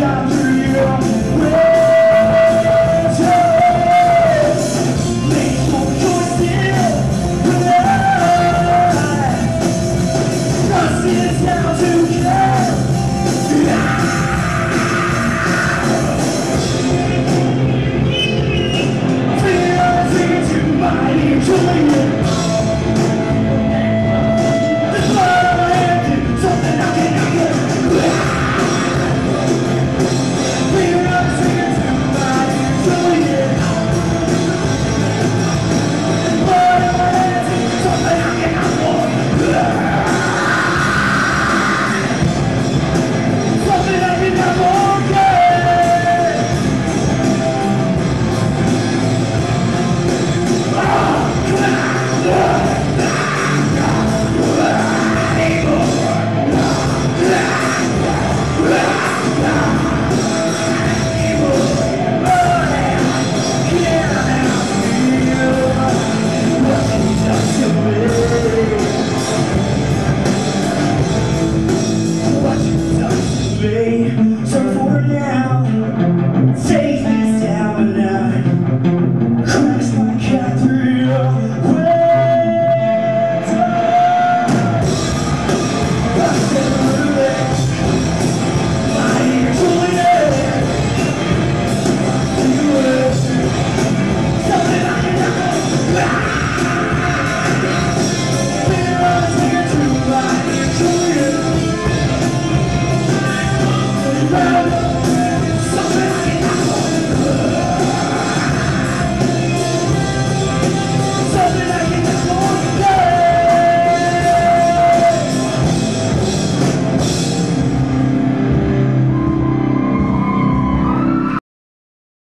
down.